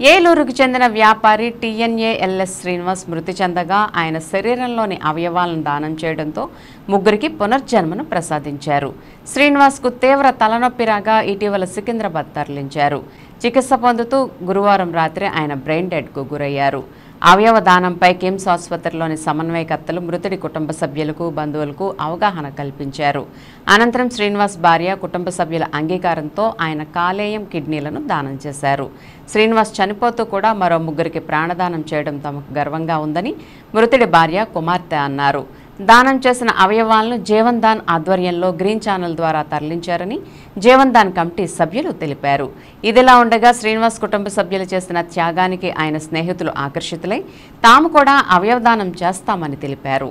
ఏలూరుకు చెందిన వ్యాపారి టీఎన్ఏఎల్ఎస్ శ్రీనివాస్ మృతి చెందగా ఆయన శరీరంలోని అవయవాలను దానం చేయడంతో ముగ్గురికి పునర్జన్మను ప్రసాదించారు. శ్రీనివాస్కు తీవ్ర తలనొప్పి రాగా ఇటీవల సికింద్రాబాద్ తరలించారు. చికిత్స పొందుతూ గురువారం రాత్రి ఆయన బ్రెయిన్ డెడ్కు గురయ్యారు. అవయవ దానంపై కిమ్స్ ఆసుపత్రిలోని సమన్వయకర్తలు మృతుడి కుటుంబ సభ్యులకు బంధువులకు అవగాహన కల్పించారు. అనంతరం శ్రీనివాస్ భార్య కుటుంబ సభ్యుల అంగీకారంతో ఆయన కాలేయం కిడ్నీలను దానం చేశారు. శ్రీనివాస్ చనిపోతూ కూడా మరో ముగ్గురికి ప్రాణదానం చేయడం తమకు గర్వంగా ఉందని మృతుడి భార్య కుమార్తె అన్నారు. దానం చేసిన అవయవాలను జీవన్ దాన్ ఆధ్వర్యంలో గ్రీన్ ఛానల్ ద్వారా తరలించారని జీవన్ దాన్ కమిటీ సభ్యులు తెలిపారు. ఇదిలా ఉండగా శ్రీనివాస్ కుటుంబ సభ్యులు చేసిన త్యాగానికి ఆయన స్నేహితులు ఆకర్షితులై తాము కూడా అవయవదానం చేస్తామని తెలిపారు.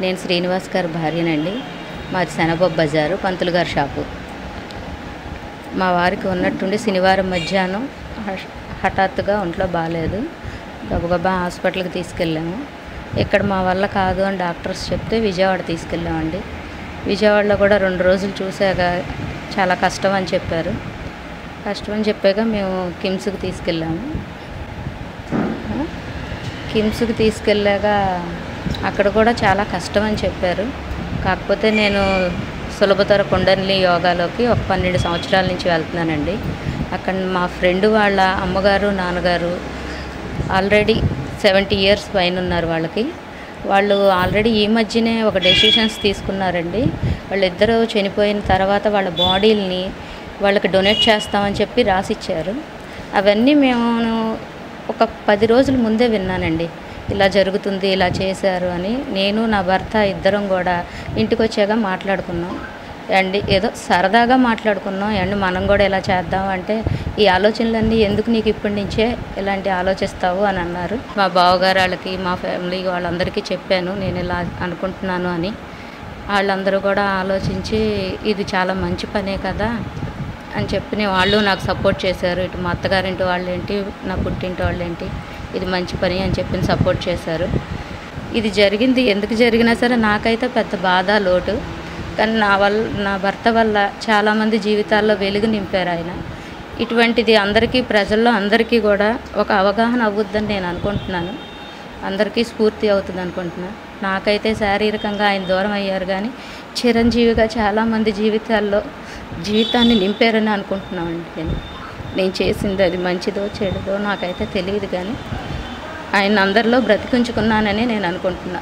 నేను శ్రీనివాస్ గారి భార్యనండి. మాది శనగొప్ప బజారు పంతులు గారి షాపు. మా వారికి ఉన్నట్టుండి శనివారం మధ్యాహ్నం హఠాత్తుగా ఒంట్లో బాగాలేదు గబగబా హాస్పిటల్కి తీసుకెళ్ళాము. ఇక్కడ మా వల్ల కాదు అని డాక్టర్స్ చెప్తే విజయవాడ తీసుకెళ్ళామండి. విజయవాడలో కూడా రెండు రోజులు చూసాక చాలా కష్టం అని చెప్పారు. కష్టం అని చెప్పాక మేము కిమ్స్కి తీసుకెళ్ళాము. కిమ్స్కి తీసుకెళ్ళాక అక్కడ కూడా చాలా కష్టం అని చెప్పారు. కాకపోతే నేను సులభతర కుండలి యోగాలోకి ఒక పన్నెండు సంవత్సరాల నుంచి వెళ్తున్నానండి. అక్కడ మా ఫ్రెండ్ వాళ్ళ అమ్మగారు నాన్నగారు ఆల్రెడీ సెవెంటీ ఇయర్స్ పైన ఉన్నారు వాళ్ళకి. వాళ్ళు ఆల్రెడీ ఈ మధ్యనే ఒక డెసిషన్స్ తీసుకున్నారండి. వాళ్ళిద్దరూ చనిపోయిన తర్వాత వాళ్ళ బాడీల్ని వాళ్ళకి డొనేట్ చేస్తామని చెప్పి రాసిచ్చారు. అవన్నీ మేము ఒక పది రోజుల ముందే విన్నానండి. ఇలా జరుగుతుంది ఇలా చేశారు అని నేను నా భర్త ఇద్దరం కూడా ఇంటికి వచ్చాక మాట్లాడుకున్నాం. అండి ఏదో సరదాగా మాట్లాడుకున్నాం. అండ్ మనం కూడా ఇలా చేద్దాం అంటే ఈ ఆలోచనలన్నీ ఎందుకు నీకు ఇప్పటి నుంచే ఇలాంటి ఆలోచిస్తావు అని అన్నారు. మా బావగారు వాళ్ళకి మా ఫ్యామిలీ వాళ్ళందరికీ చెప్పాను నేను ఇలా అనుకుంటున్నాను అని. వాళ్ళందరూ కూడా ఆలోచించి ఇది చాలా మంచి పనే కదా అని చెప్పి వాళ్ళు నాకు సపోర్ట్ చేశారు. ఇటు మా అత్తగారింటి వాళ్ళు ఏంటి నా పుట్టింటి వాళ్ళు ఏంటి ఇది మంచి పని అని చెప్పి సపోర్ట్ చేశారు. ఇది జరిగింది ఎందుకు జరిగినా సరే నాకైతే పెద్ద బాధ లోటు. కానీ నా వల్ల నా భర్త వల్ల చాలామంది జీవితాల్లో వెలుగు నింపారు ఆయన. ఇటువంటిది అందరికీ ప్రజల్లో అందరికీ కూడా ఒక అవగాహన అవ్వద్దని నేను అనుకుంటున్నాను. అందరికీ స్ఫూర్తి అవుతుంది అనుకుంటున్నాను నాకైతే శారీరకంగా ఆయన దూరం అయ్యారు కానీ చిరంజీవిగా చాలామంది జీవితాల్లో జీవితాన్ని నింపారని అనుకుంటున్నామండి నేను. నేను చేసింది అది మంచిదో చెడుదో నాకైతే తెలియదు కానీ ఆయన అందరిలో బ్రతికించుకున్నానని నేను అనుకుంటున్నా.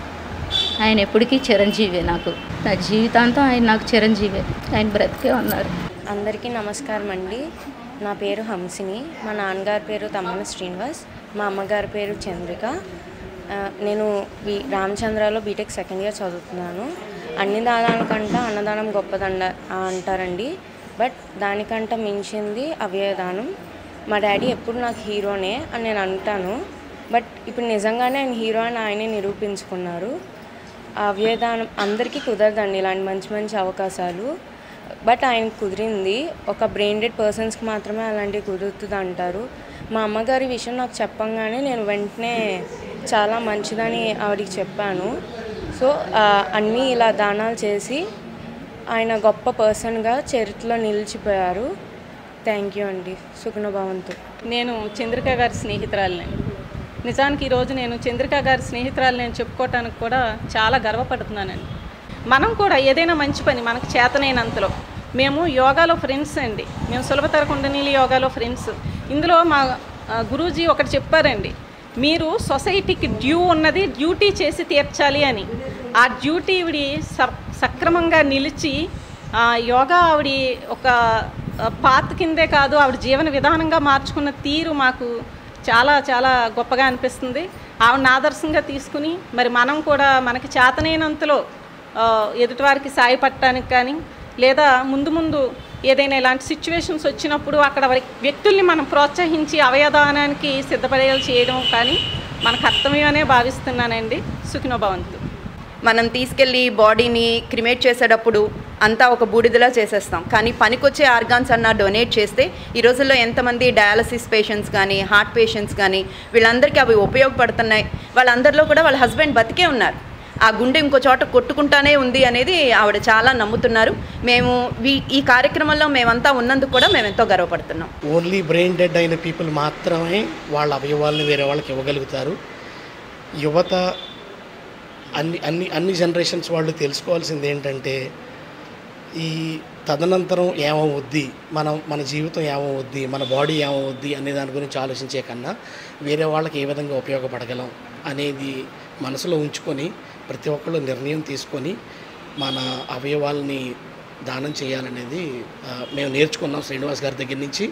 ఆయన ఎప్పటికీ చిరంజీవే నాకు. నా జీవితాంతం ఆయన నాకు చిరంజీవే. ఆయన బ్రతికే ఉన్నారు. అందరికీ నమస్కారం అండి. నా పేరు హంసిని. మా నాన్నగారి పేరు తమ్మన శ్రీనివాస్. మా అమ్మగారి పేరు చంద్రిక. నేను రామచంద్రాలో రామచంద్రలో బీటెక్ సెకండ్ ఇయర్ చదువుతున్నాను. అన్ని దానాలకంటే అన్నదానం గొప్పదండ అంటారండి. బట్ దానికంట మించింది అవయదానం మా డాడీ ఎప్పుడు నాకు హీరోనే అని నేను అంటాను. బట్ ఇప్పుడు నిజంగానే ఆయన హీరో అని ఆయనే నిరూపించుకున్నారు. ఆ అవయదానం అందరికీ కుదరదండి ఇలాంటి మంచి మంచి అవకాశాలు. బట్ ఆయన కుదిరింది. ఒక బ్రెయిన్డెడ్ పర్సన్స్కి మాత్రమే అలాంటివి కుదురుతుంది అంటారు మా అమ్మగారి విషయం నాకు చెప్పంగానే నేను వెంటనే చాలా మంచిదని ఆవిడకి చెప్పాను. సో అన్నీ ఇలా దానాలు చేసి ఆయన గొప్ప పర్సన్గా చరిత్రలో నిలిచిపోయారు. థ్యాంక్ యూ అండి. సుగుణభవంతు. నేను చంద్రిక గారి స్నేహితురాలిని. నిజానికి ఈరోజు నేను చంద్రిక గారి స్నేహితురాలు నేను చెప్పుకోవటానికి కూడా చాలా గర్వపడుతున్నానండి. మనం కూడా ఏదైనా మంచి పని మనకు చేతనైనంతలో మేము యోగాలో ఫ్రెండ్స్ అండి. మేము సులభతర కుండనీలి యోగాలో ఫ్రెండ్స్ ఇందులో మా గురూజీ ఒకటి చెప్పారండి. మీరు సొసైటీకి డ్యూ ఉన్నది డ్యూటీ చేసి తీర్చాలి అని. ఆ డ్యూటీ ఇవిడి సక్రమంగా నిలిచి యోగా ఆవిడ ఒక పాత కిందే కాదు ఆవిడ జీవన విధానంగా మార్చుకున్న తీరు మాకు చాలా చాలా గొప్పగా అనిపిస్తుంది. ఆవిడని ఆదర్శంగా తీసుకుని మరి మనం కూడా మనకి చేతనైనంతలో ఎదుటివారికి సాయపడటానికి కానీ లేదా ముందు ముందు ఏదైనా ఇలాంటి సిచ్యువేషన్స్ వచ్చినప్పుడు అక్కడ వారి- వ్యక్తుల్ని మనం ప్రోత్సహించి అవయదానానికి సిద్ధపడేలా చేయడం కానీ మన కర్తవ్యమనే భావిస్తున్నానండి. సుఖినోభవంతు మనం తీసుకెళ్ళి బాడీని క్రిమేట్ చేసేటప్పుడు అంతా ఒక బూడిదలా చేసేస్తాం. కానీ పనికొచ్చే ఆర్గాన్స్ అన్న డొనేట్ చేస్తే ఈ రోజుల్లో ఎంతమంది డయాలసిస్ పేషెంట్స్ కానీ హార్ట్ పేషెంట్స్ కానీ వీళ్ళందరికీ అవి ఉపయోగపడుతున్నాయి. వాళ్ళందరిలో కూడా వాళ్ళ హస్బెండ్ బతికే ఉన్నారు. ఆ గుండె ఇంకో చోట కొట్టుకుంటానే ఉంది అనేది ఆవిడ చాలా నమ్ముతున్నారు. మేము ఈ కార్యక్రమంలో మేమంతా ఉన్నందుకు కూడా మేము ఎంతో గర్వపడుతున్నాం. ఓన్లీ బ్రెయిన్ డెడ్ అయిన పీపుల్ మాత్రమే వాళ్ళ అవయవాల్ని వేరే వాళ్ళకి ఇవ్వగలుగుతారు. యువత అన్ని అన్ని అన్ని జనరేషన్స్ వాళ్ళు తెలుసుకోవాల్సింది ఏంటంటే ఈ తదనంతరం ఏమవుద్ది మనం మన జీవితం ఏమవుద్ది మన బాడీ ఏమవుద్ది అనే దాని గురించి ఆలోచించే కన్నా వేరే వాళ్ళకి ఏ విధంగా ఉపయోగపడగలం అనేది మనసులో ఉంచుకొని ప్రతి ఒక్కళ్ళు నిర్ణయం తీసుకొని మన అవయవాల్ని దానం చేయాలనేది మేము నేర్చుకున్నాం శ్రీనివాస్ గారి దగ్గర నుంచి.